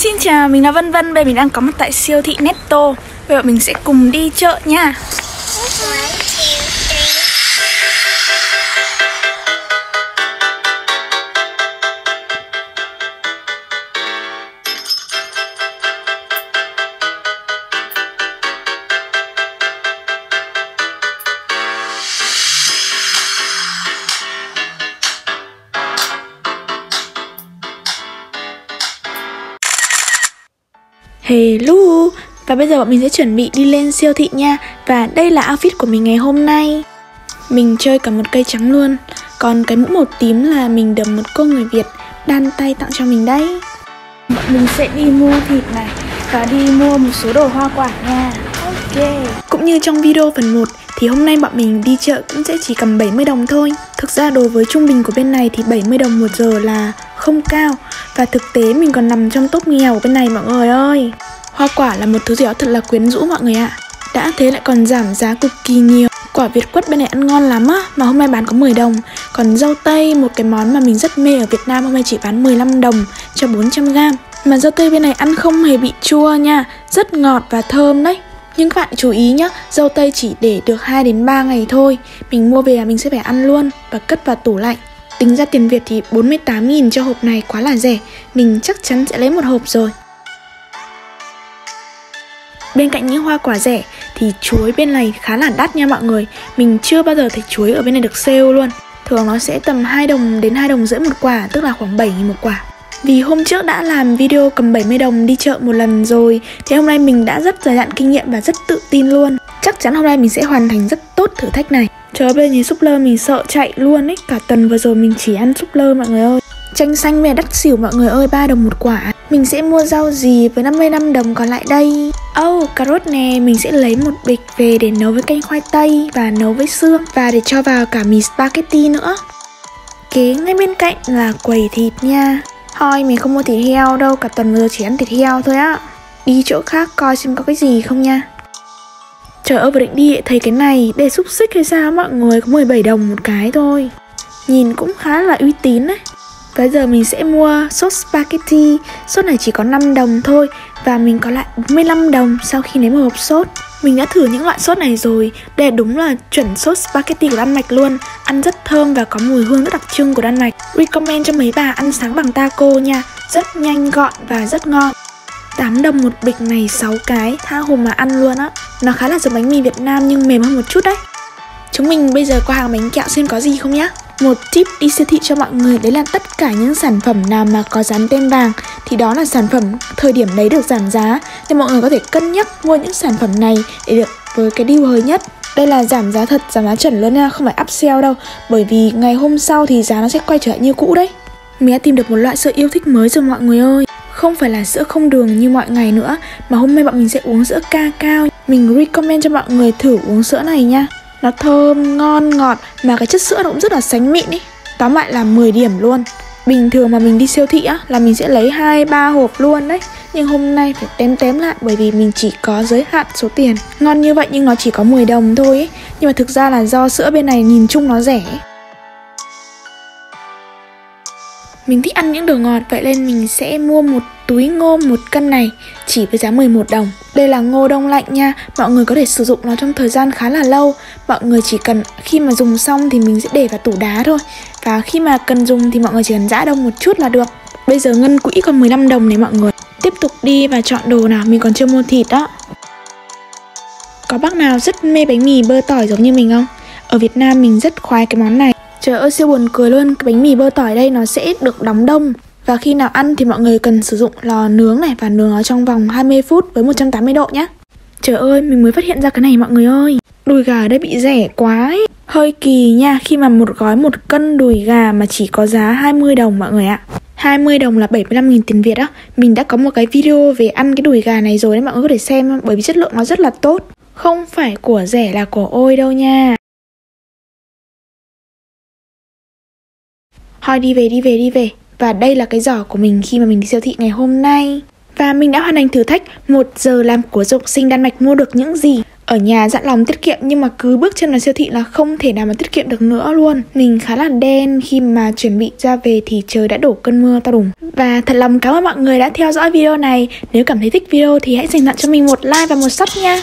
Xin chào, mình là Vân Vân, bây mình đang có mặt tại siêu thị Netto. Bây giờ mình sẽ cùng đi chợ nha. Hello, và bây giờ bọn mình sẽ chuẩn bị đi lên siêu thị nha. Và đây là outfit của mình ngày hôm nay. Mình chơi cả một cây trắng luôn. Còn cái mũ màu tím là mình được một cô người Việt đan tay tặng cho mình đấy. Bọn mình sẽ đi mua thịt này Và đi mua một số đồ hoa quả nha. Ok. Cũng như trong video phần 1 thì hôm nay bọn mình đi chợ cũng sẽ chỉ cầm 70 đồng thôi. Thực ra đối với trung bình của bên này thì 70 đồng một giờ là không cao. Và thực tế mình còn nằm trong top nghèo bên này mọi người ơi. Hoa quả là một thứ gì đó thật là quyến rũ mọi người ạ. Đã thế lại còn giảm giá cực kỳ nhiều. Quả Việt quất bên này ăn ngon lắm á Mà hôm nay bán có 10 đồng. Còn dâu tây một cái món mà mình rất mê ở Việt Nam Hôm nay chỉ bán 15 đồng cho 400 gram. Mà dâu tây bên này ăn không hề bị chua nha Rất ngọt và thơm đấy. Nhưng các bạn chú ý nhé, dâu tây chỉ để được 2 đến 3 ngày thôi. Mình mua về là mình sẽ phải ăn luôn và cất vào tủ lạnh. Tính ra tiền Việt thì 48.000 cho hộp này quá là rẻ. Mình chắc chắn sẽ lấy một hộp rồi. Bên cạnh những hoa quả rẻ thì chuối bên này khá là đắt nha mọi người. Mình chưa bao giờ thấy chuối ở bên này được sale luôn. Thường nó sẽ tầm 2 đồng đến 2 đồng rưỡi một quả, tức là khoảng 7 000 một quả. Vì hôm trước đã làm video cầm 70 đồng đi chợ một lần rồi Thì hôm nay mình đã rất dày dặn kinh nghiệm và rất tự tin luôn Chắc chắn hôm nay mình sẽ hoàn thành rất tốt thử thách này Trời ơi, bây giờ nhìn súp lơ mình sợ chạy luôn ấy. Cả tuần vừa rồi mình chỉ ăn súp lơ mọi người ơi. Chanh xanh về đắt xỉu mọi người ơi 3 đồng một quả. Mình sẽ mua rau gì với 55 đồng còn lại đây? Oh, cà rốt nè Mình sẽ lấy một bịch về để nấu với canh khoai tây Và nấu với xương Và để cho vào cả mì spaghetti nữa. Kế ngay bên cạnh là quầy thịt nha. Thôi mình không mua thịt heo đâu Cả tuần vừa chỉ ăn thịt heo thôi á. Đi chỗ khác coi xem có cái gì không nha. Trời ơi, vừa định đi, thấy cái này, Để xúc xích hay sao mọi người, Có 17 đồng một cái thôi. Nhìn cũng khá là uy tín đấy Bây giờ mình sẽ mua sốt spaghetti. Sốt này chỉ có 5 đồng thôi, Và mình có lại 45 đồng sau khi lấy một hộp sốt. Mình đã thử những loại sốt này rồi Đây đúng là chuẩn sốt spaghetti của Đan Mạch luôn. Ăn rất thơm và có mùi hương rất đặc trưng của Đan Mạch. Recommend cho mấy bà ăn sáng bằng taco nha. Rất nhanh gọn và rất ngon. 8 đồng một bịch này 6 cái, Tha hồ mà ăn luôn á. Nó khá là giống bánh mì Việt Nam nhưng mềm hơn một chút đấy. Chúng mình bây giờ qua hàng bánh kẹo xem có gì không nhá. Một tip đi siêu thị cho mọi người đấy là tất cả những sản phẩm nào mà có dán tem vàng thì đó là sản phẩm thời điểm đấy được giảm giá. Nên mọi người có thể cân nhắc mua những sản phẩm này để được với cái deal hời nhất. Đây là giảm giá thật, giảm giá chuẩn luôn nha, không phải upsell đâu. Bởi vì ngày hôm sau thì giá nó sẽ quay trở lại như cũ đấy. Mình đã tìm được một loại sữa yêu thích mới rồi mọi người ơi. Không phải là sữa không đường như mọi ngày nữa Mà hôm nay bọn mình sẽ uống sữa ca cao. Mình recommend cho mọi người thử uống sữa này nha. Nó thơm, ngon, ngọt Mà cái chất sữa nó cũng rất là sánh mịn ý. Tóm lại là 10 điểm luôn. Bình thường mà mình đi siêu thị á Là mình sẽ lấy 2-3 hộp luôn đấy. Nhưng hôm nay phải tém tém lại Bởi vì mình chỉ có giới hạn số tiền. Ngon như vậy nhưng nó chỉ có 10 đồng thôi ý. Nhưng mà thực ra là do sữa bên này nhìn chung nó rẻ. Mình thích ăn những đồ ngọt vậy nên mình sẽ mua một túi ngô một cân này chỉ với giá 11 đồng. Đây là ngô đông lạnh nha, mọi người có thể sử dụng nó trong thời gian khá là lâu. Mọi người chỉ cần khi mà dùng xong thì mình sẽ để vào tủ đá thôi. Và khi mà cần dùng thì mọi người chỉ cần giã đông một chút là được. Bây giờ ngân quỹ còn 15 đồng này mọi người. Tiếp tục đi và chọn đồ nào, mình còn chưa mua thịt đó. Có bác nào rất mê bánh mì bơ tỏi giống như mình không? Ở Việt Nam mình rất khoái cái món này Trời ơi, siêu buồn cười luôn. Cái bánh mì bơ tỏi đây nó sẽ được đóng đông. Và khi nào ăn thì mọi người cần sử dụng lò nướng này Và nướng nó trong vòng 20 phút với 180 độ nhé Trời ơi, mình mới phát hiện ra cái này mọi người ơi. Đùi gà ở đây bị rẻ quá ấy. Hơi kỳ nha, Khi mà một gói một cân đùi gà mà chỉ có giá 20 đồng mọi người ạ. 20 đồng là 75.000 tiền Việt á. Mình đã có một cái video về ăn cái đùi gà này rồi đấy, mọi người có thể xem Bởi vì chất lượng nó rất là tốt. Không phải của rẻ là của ôi đâu nha. Thôi đi về đi về đi về. Và đây là cái giỏ của mình khi mà mình đi siêu thị ngày hôm nay. Và mình đã hoàn thành thử thách. Một giờ làm của dụng sinh Đan Mạch mua được những gì? Ở nhà dặn lòng tiết kiệm, nhưng mà cứ bước chân vào siêu thị là không thể nào mà tiết kiệm được nữa luôn. Mình khá là đen, khi mà chuẩn bị ra về thì trời đã đổ cơn mưa to đùng. Và thật lòng cảm ơn mọi người đã theo dõi video này. Nếu cảm thấy thích video thì hãy dành tặng cho mình một like và một sub nha.